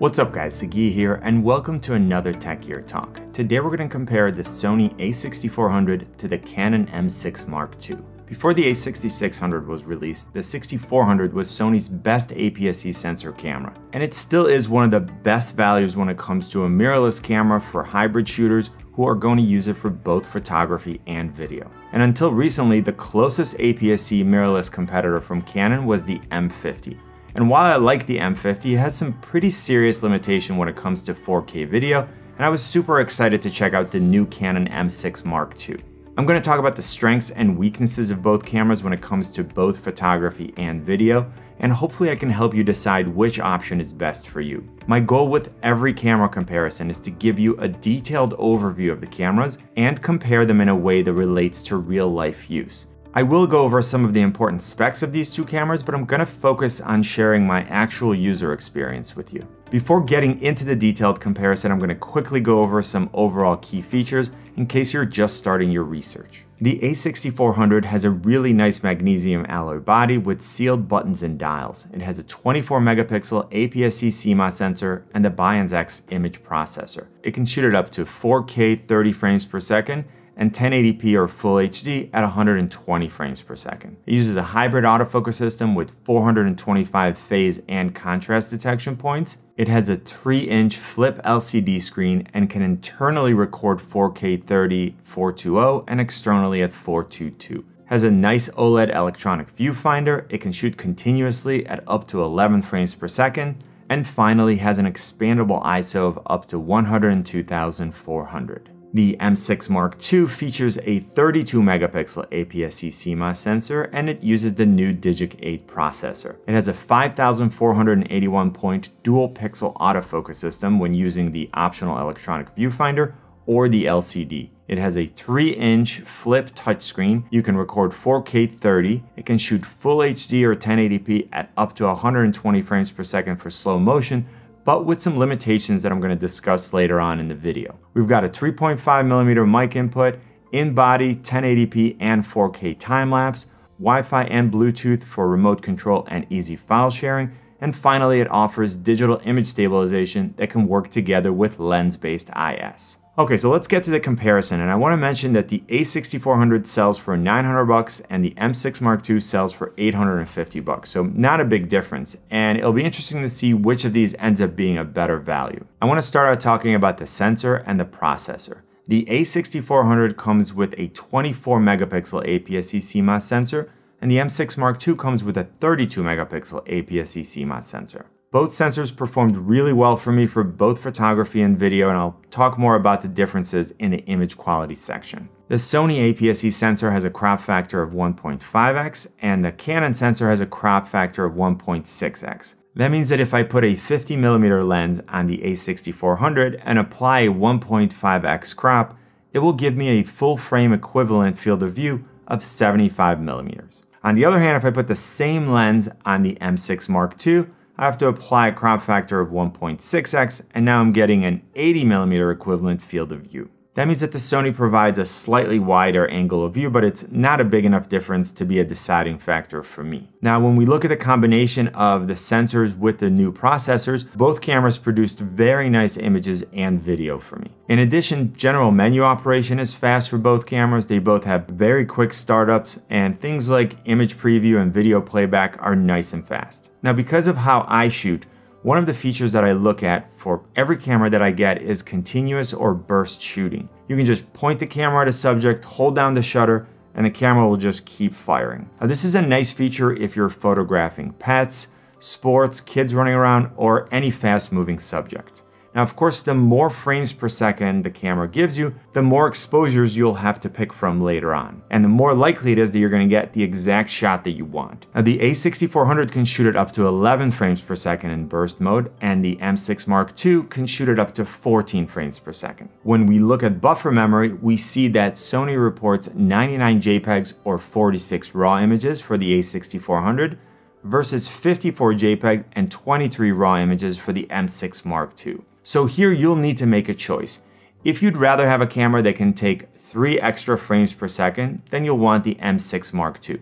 What's up guys, Sagi here and welcome to another Tech Gear Talk. Today we're going to compare the Sony a6400 to the Canon M6 Mark II. Before the a6600 was released, the 6400 was Sony's best APS-C sensor camera, and it still is one of the best values when it comes to a mirrorless camera for hybrid shooters who are going to use it for both photography and video. And until recently, the closest APS-C mirrorless competitor from Canon was the M50, and while I like the M50, it has some pretty serious limitation when it comes to 4K video, and I was super excited to check out the new Canon M6 Mark II. I'm going to talk about the strengths and weaknesses of both cameras when it comes to both photography and video, and hopefully I can help you decide which option is best for you. My goal with every camera comparison is to give you a detailed overview of the cameras and compare them in a way that relates to real life use. I will go over some of the important specs of these two cameras, but I'm gonna focus on sharing my actual user experience with you. Before getting into the detailed comparison, I'm gonna quickly go over some overall key features in case you're just starting your research. The A6400 has a really nice magnesium alloy body with sealed buttons and dials. It has a 24 megapixel APS-C CMOS sensor and the BIONZ X image processor. It can shoot it up to 4K 30 frames per second and 1080p or Full HD at 120 frames per second. It uses a hybrid autofocus system with 425 phase and contrast detection points. It has a 3-inch flip LCD screen and can internally record 4K 30 420 and externally at 422 has a nice OLED electronic viewfinder, it can shoot continuously at up to 11 frames per second, and finally has an expandable ISO of up to 102,400. The M6 Mark II features a 32 megapixel APS-C CMOS sensor and it uses the new Digic 8 processor. It has a 5481 point dual pixel autofocus system when using the optional electronic viewfinder or the LCD. It has a 3-inch flip touchscreen. You can record 4K 30. It can shoot full HD or 1080p at up to 120 frames per second for slow motion, but with some limitations that I'm going to discuss later on in the video. We've got a 3.5mm mic input, in-body 1080p and 4K time-lapse, Wi-Fi and Bluetooth for remote control and easy file sharing, and finally it offers digital image stabilization that can work together with lens-based IS. Okay, so let's get to the comparison, and I want to mention that the A6400 sells for 900 bucks and the M6 Mark II sells for 850 bucks, so not a big difference, and it'll be interesting to see which of these ends up being a better value. I want to start out talking about the sensor and the processor. The A6400 comes with a 24 megapixel APS-C CMOS sensor, and the M6 Mark II comes with a 32 megapixel APS-C CMOS sensor. Both sensors performed really well for me for both photography and video, and I'll talk more about the differences in the image quality section. The Sony APS-C sensor has a crop factor of 1.5x, and the Canon sensor has a crop factor of 1.6x. That means that if I put a 50mm lens on the A6400 and apply a 1.5x crop, it will give me a full frame equivalent field of view of 75mm. On the other hand, if I put the same lens on the M6 Mark II, I have to apply a crop factor of 1.6x, and now I'm getting an 80mm equivalent field of view. That means that the Sony provides a slightly wider angle of view, but it's not a big enough difference to be a deciding factor for me. Now, when we look at the combination of the sensors with the new processors, both cameras produced very nice images and video for me. In addition, general menu operation is fast for both cameras. They both have very quick startups, and things like image preview and video playback are nice and fast. Now, because of how I shoot, one of the features that I look at for every camera that I get is continuous or burst shooting. You can just point the camera at a subject, hold down the shutter, and the camera will just keep firing. Now this is a nice feature if you're photographing pets, sports, kids running around, or any fast moving subject. Now, of course, the more frames per second the camera gives you, the more exposures you'll have to pick from later on. And the more likely it is that you're gonna get the exact shot that you want. Now, the A6400 can shoot it up to 11 frames per second in burst mode, and the M6 Mark II can shoot it up to 14 frames per second. When we look at buffer memory, we see that Sony reports 99 JPEGs or 46 RAW images for the A6400, versus 54 JPEG and 23 RAW images for the M6 Mark II. So here you'll need to make a choice. If you'd rather have a camera that can take 3 extra frames per second, then you'll want the M6 Mark II.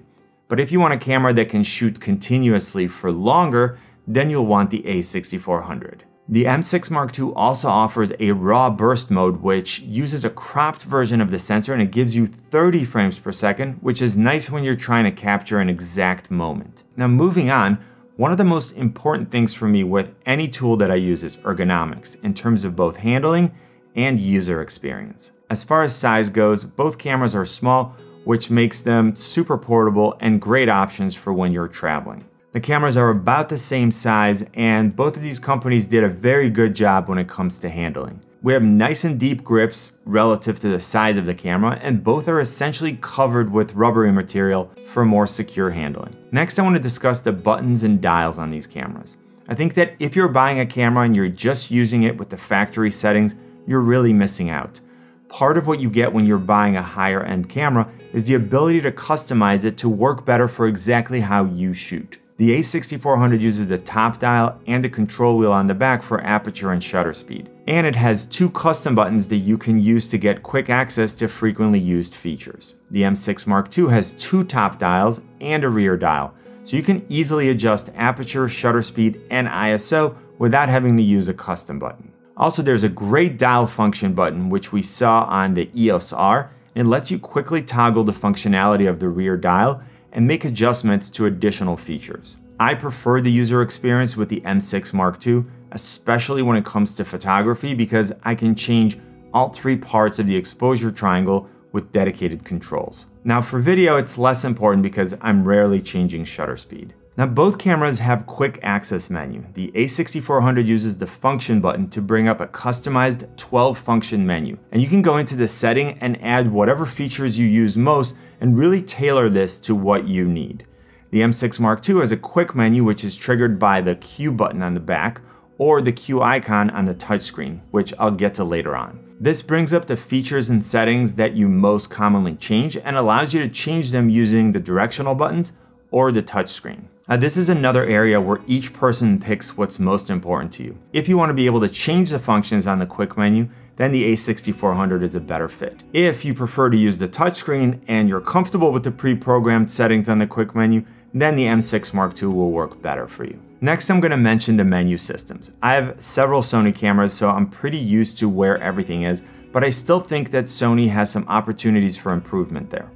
But if you want a camera that can shoot continuously for longer, then you'll want the A6400. The M6 Mark II also offers a raw burst mode which uses a cropped version of the sensor and it gives you 30 frames per second, which is nice when you're trying to capture an exact moment. Now moving on, one of the most important things for me with any tool that I use is ergonomics in terms of both handling and user experience. As far as size goes, both cameras are small, which makes them super portable and great options for when you're traveling. The cameras are about the same size and both of these companies did a very good job when it comes to handling. We have nice and deep grips relative to the size of the camera and both are essentially covered with rubbery material for more secure handling. Next I want to discuss the buttons and dials on these cameras. I think that if you're buying a camera and you're just using it with the factory settings, you're really missing out. Part of what you get when you're buying a higher end camera is the ability to customize it to work better for exactly how you shoot. The a6400 uses the top dial and the control wheel on the back for aperture and shutter speed. And it has two custom buttons that you can use to get quick access to frequently used features. The M6 Mark II has two top dials and a rear dial, so you can easily adjust aperture, shutter speed, and ISO without having to use a custom button. Also, there's a great dial function button, which we saw on the EOS R, and it lets you quickly toggle the functionality of the rear dial and make adjustments to additional features. I prefer the user experience with the M6 Mark II, especially when it comes to photography because I can change all three parts of the exposure triangle with dedicated controls. Now for video, it's less important because I'm rarely changing shutter speed. Now both cameras have quick access menu. The a6400 uses the function button to bring up a customized 12 function menu. And you can go into the setting and add whatever features you use most and really tailor this to what you need. The M6 Mark II has a quick menu which is triggered by the Q button on the back or the Q icon on the touchscreen, which I'll get to later on. This brings up the features and settings that you most commonly change and allows you to change them using the directional buttons or the touchscreen. Now this is another area where each person picks what's most important to you. If you want to be able to change the functions on the quick menu, then the A6400 is a better fit. If you prefer to use the touchscreen and you're comfortable with the pre-programmed settings on the quick menu, then the M6 Mark II will work better for you. Next, I'm going to mention the menu systems. I have several Sony cameras, so I'm pretty used to where everything is, but I still think that Sony has some opportunities for improvement there.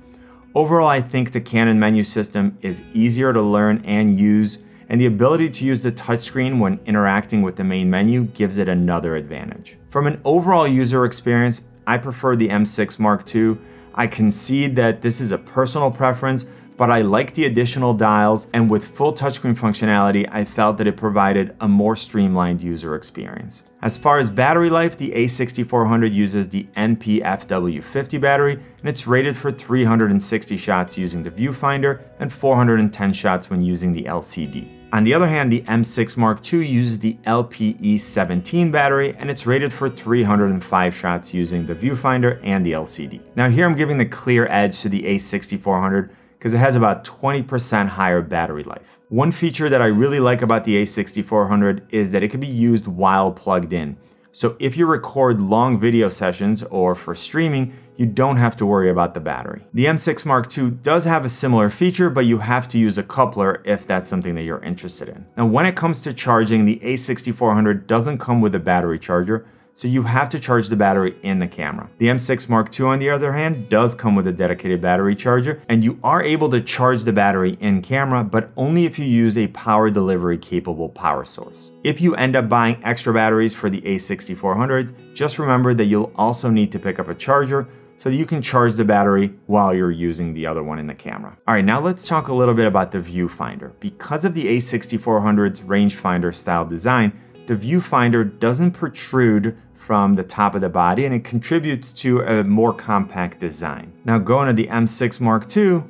Overall, I think the Canon menu system is easier to learn and use, and the ability to use the touchscreen when interacting with the main menu gives it another advantage. From an overall user experience, I prefer the M6 Mark II. I concede that this is a personal preference, but I liked the additional dials and with full touchscreen functionality, I felt that it provided a more streamlined user experience. As far as battery life, the A6400 uses the NP-FW50 battery and it's rated for 360 shots using the viewfinder and 410 shots when using the LCD. On the other hand, the M6 Mark II uses the LPE17 battery and it's rated for 305 shots using the viewfinder and the LCD. Now here I'm giving the clear edge to the A6400 because it has about 20% higher battery life. One feature that I really like about the A6400 is that it can be used while plugged in. So if you record long video sessions or for streaming, you don't have to worry about the battery. The M6 Mark II does have a similar feature, but you have to use a coupler if that's something that you're interested in. Now when it comes to charging, the A6400 doesn't come with a battery charger, so you have to charge the battery in the camera. The M6 Mark II on the other hand does come with a dedicated battery charger and you are able to charge the battery in camera but only if you use a power delivery capable power source. If you end up buying extra batteries for the A6400, just remember that you'll also need to pick up a charger so that you can charge the battery while you're using the other one in the camera. All right, now let's talk a little bit about the viewfinder. Because of the A6400's rangefinder style design, the viewfinder doesn't protrude from the top of the body and it contributes to a more compact design. Now going to the M6 Mark II,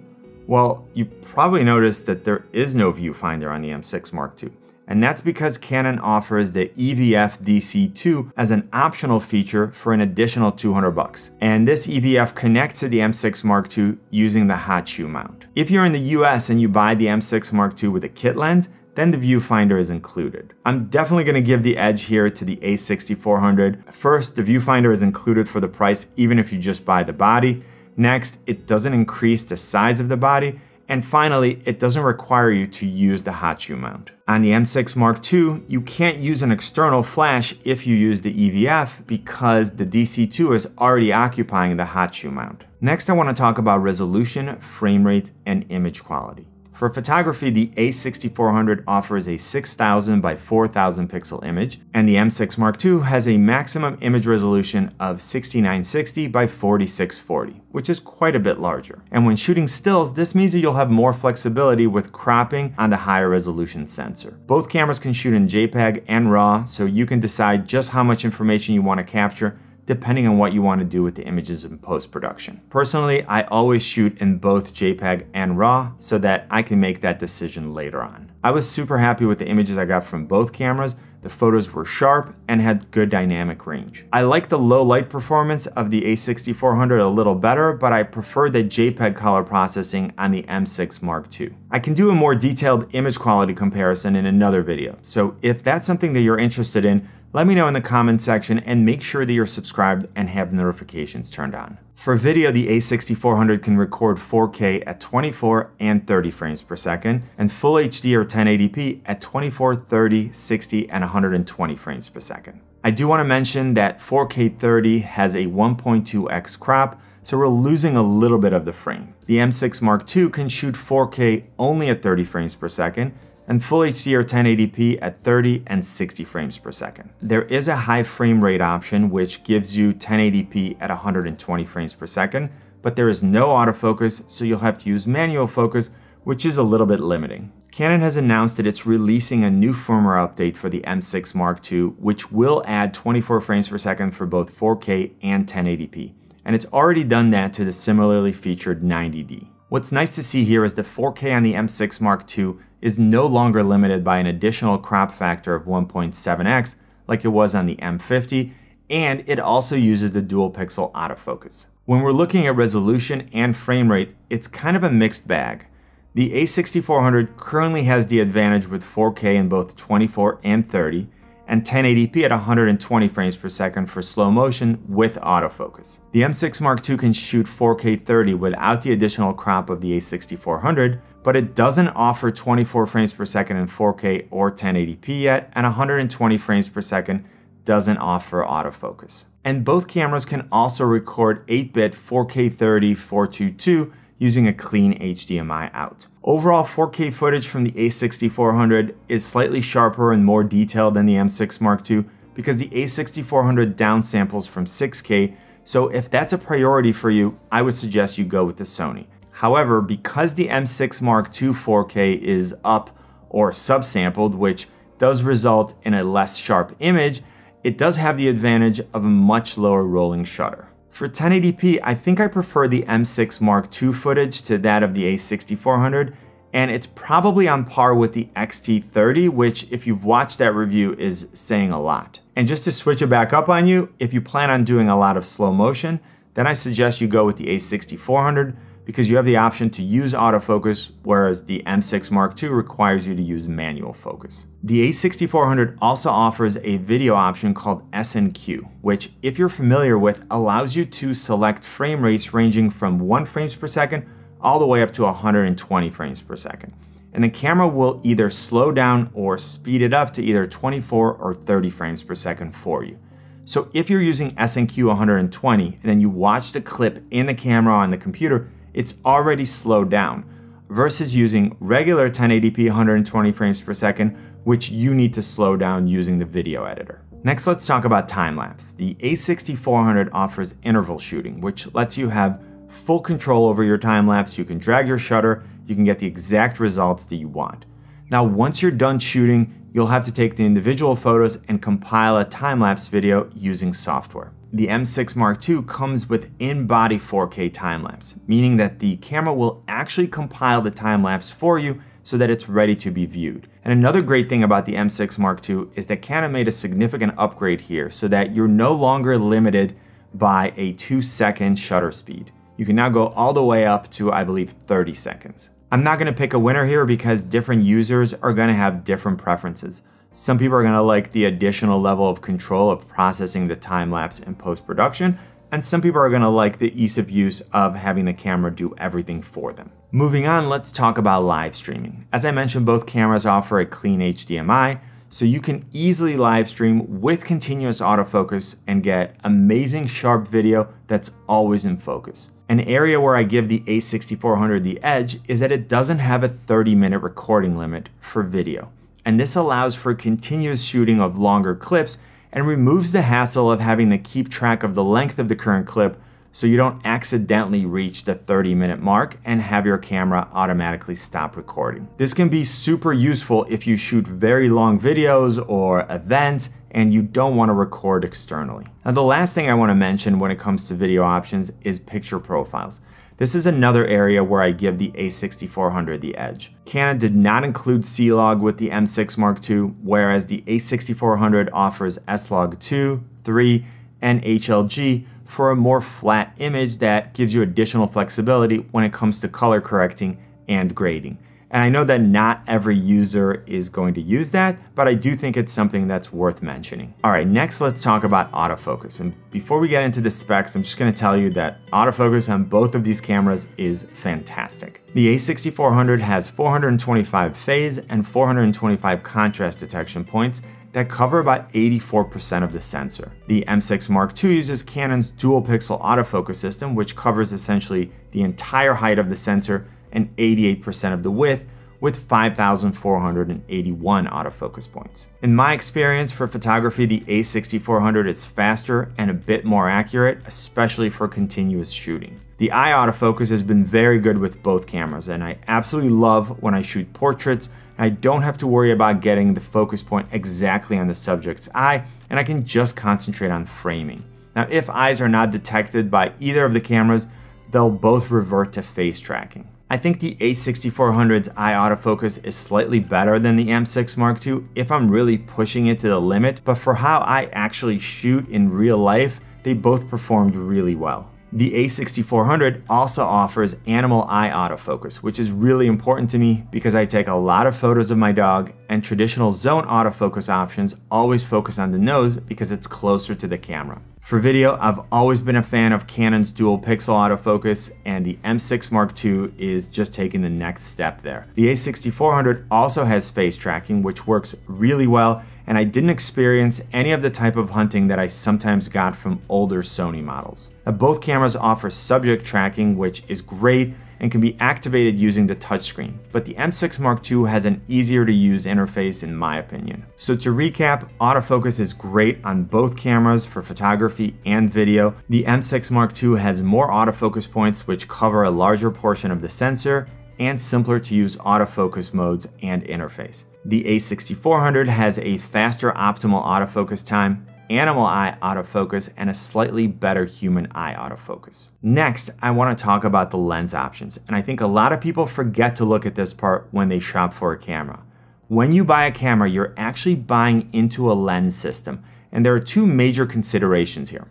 well, you probably noticed that there is no viewfinder on the M6 Mark II. And that's because Canon offers the EVF DC2 as an optional feature for an additional 200 bucks. And this EVF connects to the M6 Mark II using the hot shoe mount. If you're in the US and you buy the M6 Mark II with a kit lens, then the viewfinder is included. I'm definitely going to give the edge here to the A6400. First, the viewfinder is included for the price even if you just buy the body. Next, it doesn't increase the size of the body And finally, it doesn't require you to use the hot shoe mount. On the M6 Mark II, you can't use an external flash if you use the EVF because the DC2 is already occupying the hot shoe mount. Next, I want to talk about resolution, frame rate, and image quality. For photography, the a6400 offers a 6000 by 4000 pixel image, and the M6 Mark II has a maximum image resolution of 6960 by 4640, which is quite a bit larger. And when shooting stills, this means that you'll have more flexibility with cropping on the higher resolution sensor. Both cameras can shoot in JPEG and RAW, so you can decide just how much information you want to capture depending on what you want to do with the images in post-production. Personally, I always shoot in both JPEG and RAW so that I can make that decision later on. I was super happy with the images I got from both cameras. The photos were sharp and had good dynamic range. I like the low light performance of the a6400 a little better, but I prefer the JPEG color processing on the M6 Mark II. I can do a more detailed image quality comparison in another video, so if that's something that you're interested in, let me know in the comment section and make sure that you're subscribed and have notifications turned on. For video, the a6400 can record 4K at 24 and 30 frames per second, and Full HD or 1080p at 24, 30, 60, and 120 frames per second. I do want to mention that 4K 30 has a 1.2x crop, so we're losing a little bit of the frame. The M6 Mark II can shoot 4K only at 30 frames per second, and Full HD or 1080p at 30 and 60 frames per second. There is a high frame rate option which gives you 1080p at 120 frames per second, but there is no autofocus, so you'll have to use manual focus, which is a little bit limiting. Canon has announced that it's releasing a new firmware update for the M6 Mark II, which will add 24 frames per second for both 4K and 1080p. And it's already done that to the similarly featured 90D. What's nice to see here is the 4K on the M6 Mark II is no longer limited by an additional crop factor of 1.7x like it was on the M50, and it also uses the dual pixel autofocus. When we're looking at resolution and frame rate, it's kind of a mixed bag. The a6400 currently has the advantage with 4K in both 24 and 30, and 1080p at 120 frames per second for slow motion with autofocus. The M6 Mark II can shoot 4K 30 without the additional crop of the a6400, but it doesn't offer 24 frames per second in 4K or 1080p yet, and 120 frames per second doesn't offer autofocus. And both cameras can also record 8-bit 4K 30 422 using a clean HDMI out. Overall 4K footage from the a6400 is slightly sharper and more detailed than the M6 Mark II because the a6400 downsamples from 6K, so if that's a priority for you, I would suggest you go with the Sony. However, because the M6 Mark II 4K is up or subsampled, which does result in a less sharp image, it does have the advantage of a much lower rolling shutter. For 1080p, I think I prefer the M6 Mark II footage to that of the a6400, and it's probably on par with the XT30, which if you've watched that review is saying a lot. And just to switch it back up on you, if you plan on doing a lot of slow motion, then I suggest you go with the a6400, because you have the option to use autofocus, whereas the M6 Mark II requires you to use manual focus. The a6400 also offers a video option called S&Q, which if you're familiar with, allows you to select frame rates ranging from 1 frames per second all the way up to 120 frames per second. And the camera will either slow down or speed it up to either 24 or 30 frames per second for you. So if you're using S&Q 120 and then you watch the clip in the camera on the computer, it's already slowed down versus using regular 1080p 120 frames per second, which you need to slow down using the video editor. Next, let's talk about time-lapse. The a6400 offers interval shooting, which lets you have full control over your time-lapse. You can drag your shutter, you can get the exact results that you want. Now, once you're done shooting, you'll have to take the individual photos and compile a time-lapse video using software the M6 Mark II comes with in-body 4K time-lapse, meaning that the camera will actually compile the time-lapse for you so that it's ready to be viewed. And another great thing about the M6 Mark II is that Canon made a significant upgrade here so that you're no longer limited by a 2 second shutter speed. You can now go all the way up to, I believe, 30 seconds. I'm not going to pick a winner here because different users are going to have different preferences. Some people are going to like the additional level of control of processing the time lapse in post production, and some people are going to like the ease of use of having the camera do everything for them. Moving on, let's talk about live streaming. As I mentioned, both cameras offer a clean HDMI, so you can easily live stream with continuous autofocus and get amazing sharp video that's always in focus. An area where I give the a6400 the edge is that it doesn't have a 30 minute recording limit for video. And this allows for continuous shooting of longer clips and removes the hassle of having to keep track of the length of the current clip so you don't accidentally reach the 30 minute mark and have your camera automatically stop recording. This can be super useful if you shoot very long videos or events and you don't want to record externally. Now the last thing I want to mention when it comes to video options is picture profiles. This is another area where I give the a6400 the edge. Canon did not include C-Log with the M6 Mark II, whereas the a6400 offers S-Log 2, 3, and HLG for a more flat image that gives you additional flexibility when it comes to color correcting and grading. And I know that not every user is going to use that, but I do think it's something that's worth mentioning. All right, next let's talk about autofocus. And before we get into the specs, I'm just gonna tell you that autofocus on both of these cameras is fantastic. The a6400 has 425 phase and 425 contrast detection points that cover about 84% of the sensor. The M6 Mark II uses Canon's dual pixel autofocus system, which covers essentially the entire height of the sensor and 88% of the width with 5,481 autofocus points. In my experience for photography, the a6400 is faster and a bit more accurate, especially for continuous shooting. The eye autofocus has been very good with both cameras, and I absolutely love when I shoot portraits. I don't have to worry about getting the focus point exactly on the subject's eye, and I can just concentrate on framing. Now, if eyes are not detected by either of the cameras, they'll both revert to face tracking. I think the a6400's eye autofocus is slightly better than the M6 Mark II if I'm really pushing it to the limit, but for how I actually shoot in real life, they both performed really well. The a6400 also offers animal eye autofocus, which is really important to me because I take a lot of photos of my dog and traditional zone autofocus options always focus on the nose because it's closer to the camera. For video, I've always been a fan of Canon's dual pixel autofocus and the M6 Mark II is just taking the next step there. The a6400 also has face tracking, which works really well and I didn't experience any of the type of hunting that I sometimes got from older Sony models. Now, both cameras offer subject tracking, which is great and can be activated using the touchscreen, but the M6 Mark II has an easier to use interface in my opinion. So to recap, autofocus is great on both cameras for photography and video. The M6 Mark II has more autofocus points which cover a larger portion of the sensor and simpler to use autofocus modes and interface. The a6400 has a faster optimal autofocus time, animal eye autofocus, and a slightly better human eye autofocus. Next, I want to talk about the lens options, and I think a lot of people forget to look at this part when they shop for a camera. When you buy a camera, you're actually buying into a lens system, and there are two major considerations here.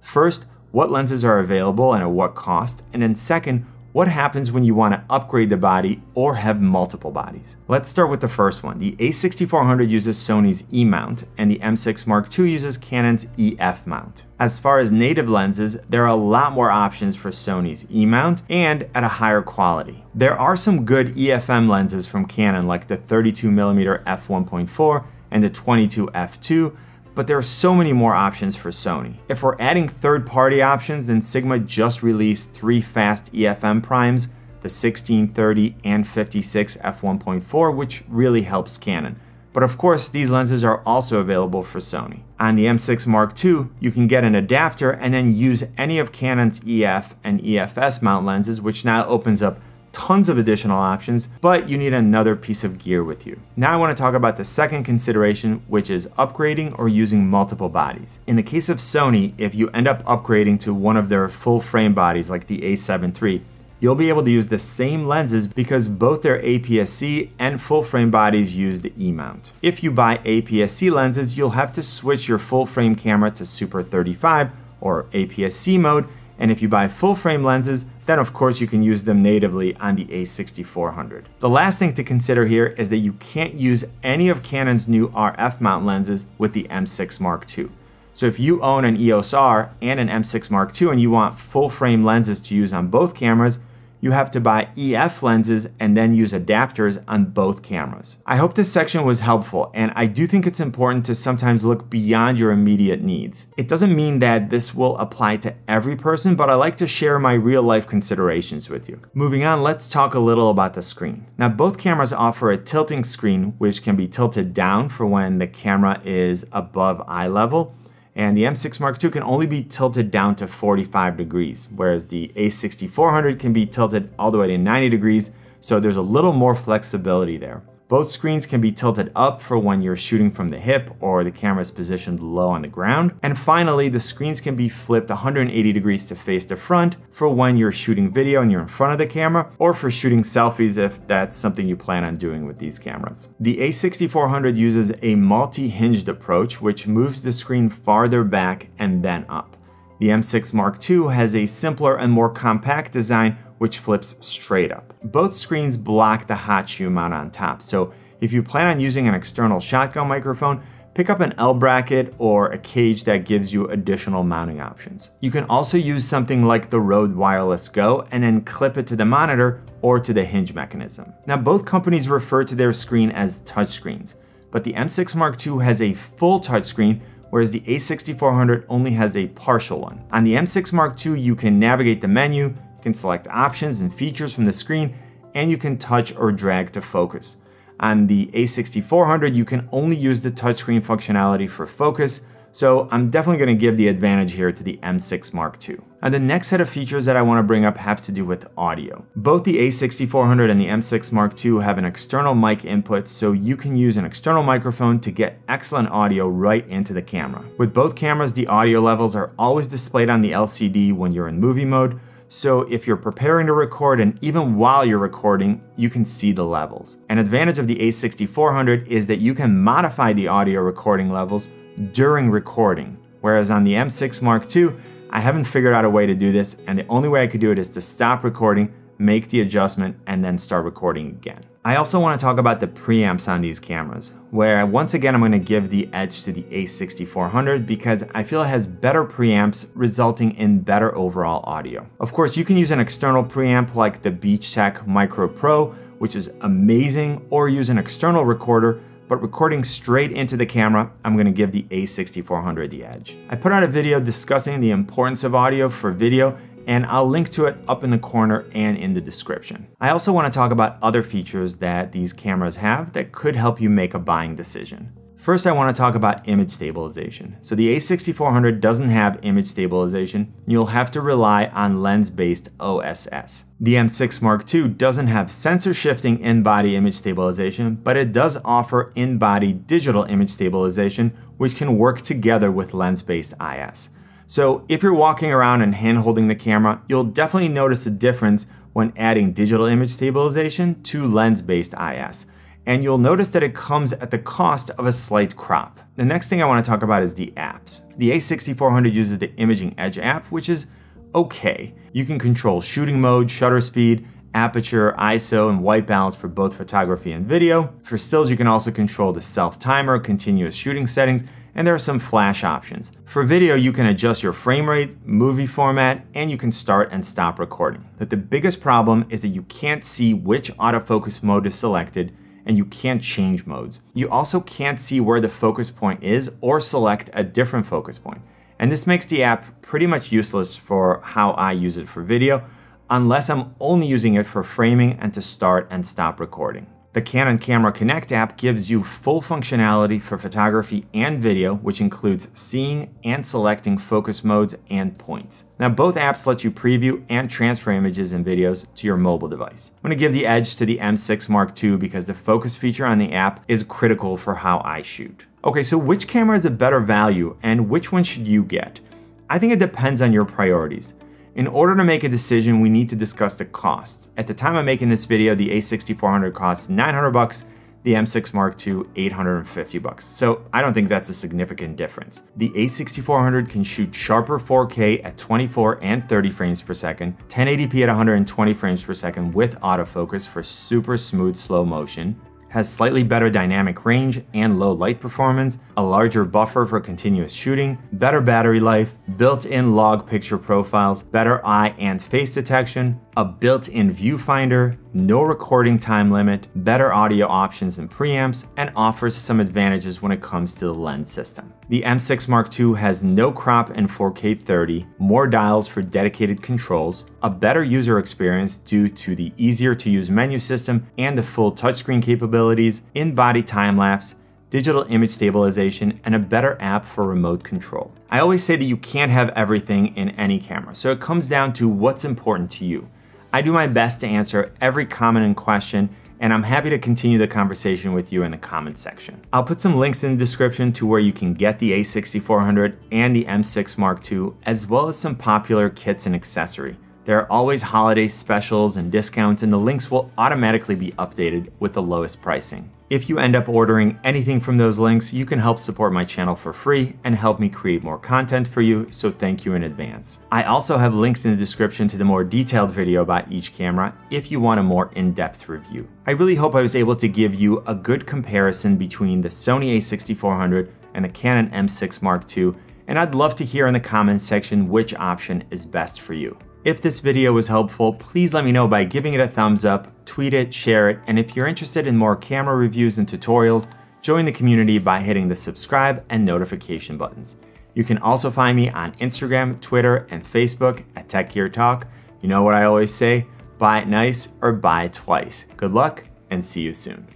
First, what lenses are available and at what cost, and then second, what happens when you want to upgrade the body or have multiple bodies? Let's start with the first one. The a6400 uses Sony's E-mount and the M6 Mark II uses Canon's EF mount. As far as native lenses, there are a lot more options for Sony's E-mount and at a higher quality. There are some good EFM lenses from Canon like the 32mm f1.4 and the 22 f2, but there are so many more options for Sony. If we're adding third-party options, then Sigma just released three fast EFM primes, the 1630 and 56 f1.4, which really helps Canon. But of course, these lenses are also available for Sony. On the M6 Mark II, you can get an adapter and then use any of Canon's EF and EFS mount lenses, which now opens up tons of additional options, but you need another piece of gear with you. Now I want to talk about the second consideration, which is upgrading or using multiple bodies. In the case of Sony, if you end up upgrading to one of their full frame bodies like the a7 III, you'll be able to use the same lenses because both their APS-C and full frame bodies use the E-mount. If you buy APS-C lenses, you'll have to switch your full frame camera to Super 35 or APS-C mode and if you buy full frame lenses, then of course you can use them natively on the a6400. The last thing to consider here is that you can't use any of Canon's new RF mount lenses with the M6 Mark II. So if you own an EOS R and an M6 Mark II and you want full frame lenses to use on both cameras, you have to buy EF lenses and then use adapters on both cameras. I hope this section was helpful and I do think it's important to sometimes look beyond your immediate needs. It doesn't mean that this will apply to every person, but I like to share my real life considerations with you. Moving on, let's talk a little about the screen. Now both cameras offer a tilting screen which can be tilted down for when the camera is above eye level and the M6 Mark II can only be tilted down to 45 degrees, whereas the A6400 can be tilted all the way to 90 degrees, so there's a little more flexibility there. Both screens can be tilted up for when you're shooting from the hip or the camera is positioned low on the ground. And finally, the screens can be flipped 180 degrees to face the front for when you're shooting video and you're in front of the camera or for shooting selfies if that's something you plan on doing with these cameras. The A6400 uses a multi-hinged approach which moves the screen farther back and then up. The M6 Mark II has a simpler and more compact design which flips straight up. Both screens block the hot shoe mount on top, so if you plan on using an external shotgun microphone, pick up an L bracket or a cage that gives you additional mounting options. You can also use something like the Rode Wireless Go and then clip it to the monitor or to the hinge mechanism. Now both companies refer to their screen as touchscreens, but the M6 Mark II has a full touchscreen whereas the A6400 only has a partial one. On the M6 Mark II, you can navigate the menu, you can select options and features from the screen, and you can touch or drag to focus. On the A6400, you can only use the touchscreen functionality for focus, so I'm definitely going to give the advantage here to the M6 Mark II. And the next set of features that I want to bring up have to do with audio. Both the A6400 and the M6 Mark II have an external mic input, so you can use an external microphone to get excellent audio right into the camera. With both cameras, the audio levels are always displayed on the LCD when you're in movie mode, so if you're preparing to record and even while you're recording, you can see the levels. An advantage of the A6400 is that you can modify the audio recording levels during recording. Whereas on the M6 Mark II, I haven't figured out a way to do this and the only way I could do it is to stop recording, make the adjustment, and then start recording again. I also want to talk about the preamps on these cameras, where once again I'm going to give the edge to the A6400 because I feel it has better preamps resulting in better overall audio. Of course, you can use an external preamp like the Beachtek Micro Pro, which is amazing, or use an external recorder but recording straight into the camera, I'm gonna give the A6400 the edge. I put out a video discussing the importance of audio for video and I'll link to it up in the corner and in the description. I also want to talk about other features that these cameras have that could help you make a buying decision. First, I want to talk about image stabilization. So the A6400 doesn't have image stabilization. You'll have to rely on lens-based OSS. The M6 Mark II doesn't have sensor shifting in-body image stabilization, but it does offer in-body digital image stabilization, which can work together with lens-based IS. So if you're walking around and hand holding the camera, you'll definitely notice a difference when adding digital image stabilization to lens-based IS. And you'll notice that it comes at the cost of a slight crop. The next thing I want to talk about is the apps. The A6400 uses the Imaging Edge app, which is okay. You can control shooting mode, shutter speed, aperture, ISO, and white balance for both photography and video. For stills, you can also control the self timer, continuous shooting settings, and there are some flash options. For video, you can adjust your frame rate, movie format, and you can start and stop recording. But the biggest problem is that you can't see which autofocus mode is selected and you can't change modes. You also can't see where the focus point is or select a different focus point. And this makes the app pretty much useless for how I use it for video, unless I'm only using it for framing and to start and stop recording. The Canon Camera Connect app gives you full functionality for photography and video, which includes seeing and selecting focus modes and points. Now, both apps let you preview and transfer images and videos to your mobile device. I'm gonna give the edge to the M6 Mark II because the focus feature on the app is critical for how I shoot. Okay, so which camera is a better value and which one should you get? I think it depends on your priorities. In order to make a decision, we need to discuss the cost. At the time of making this video, the A6400 costs 900 bucks, the M6 Mark II 850 bucks. So I don't think that's a significant difference. The A6400 can shoot sharper 4K at 24 and 30 frames per second, 1080p at 120 frames per second with autofocus for super smooth slow motion. Has slightly better dynamic range and low light performance, a larger buffer for continuous shooting, better battery life, built-in log picture profiles, better eye and face detection, a built-in viewfinder, no recording time limit, better audio options and preamps, and offers some advantages when it comes to the lens system. The M6 Mark II has no crop in 4K 30, more dials for dedicated controls, a better user experience due to the easier to use menu system and the full touchscreen capabilities, in-body time-lapse, digital image stabilization, and a better app for remote control. I always say that you can't have everything in any camera, so it comes down to what's important to you. I do my best to answer every comment and question, and I'm happy to continue the conversation with you in the comment section. I'll put some links in the description to where you can get the a6400 and the M6 Mark II, as well as some popular kits and accessory. There are always holiday specials and discounts, and the links will automatically be updated with the lowest pricing. If you end up ordering anything from those links, you can help support my channel for free and help me create more content for you, so thank you in advance. I also have links in the description to the more detailed video about each camera if you want a more in-depth review. I really hope I was able to give you a good comparison between the Sony a6400 and the Canon M6 Mark II, and I'd love to hear in the comments section which option is best for you. If this video was helpful, please let me know by giving it a thumbs up, tweet it, share it, and if you're interested in more camera reviews and tutorials, join the community by hitting the subscribe and notification buttons. You can also find me on Instagram, Twitter, and Facebook at Tech Gear Talk. You know what I always say, buy it nice or buy it twice. Good luck and see you soon.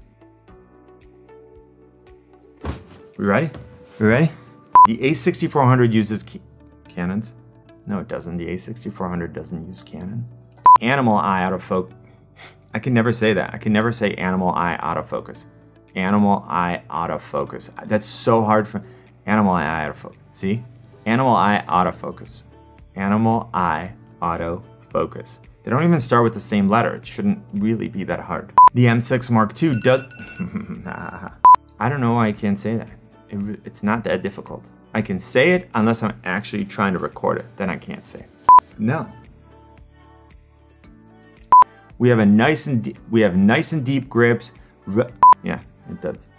We ready? We ready? The A6400 uses Canons. No, it doesn't. The A6400 doesn't use Canon. Animal eye autofocus. I can never say that. I can never say animal eye autofocus. Animal eye autofocus. That's so hard for animal eye autofocus. See? Animal eye autofocus. Animal eye autofocus. They don't even start with the same letter. It shouldn't really be that hard. The M6 Mark II does... I don't know why I can't say that. It, it's not that difficult. I can say it unless I'm actually trying to record it. Then I can't say. No. We have a nice and we have nice and deep grips. yeah, it does.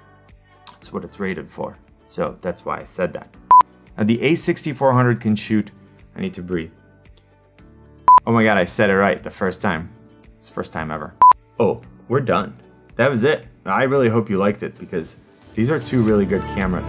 That's what it's rated for. So that's why I said that. Now the A6400 can shoot. I need to breathe. Oh my god, I said it right the first time. It's the first time ever. Oh, we're done. That was it. I really hope you liked it because these are two really good cameras.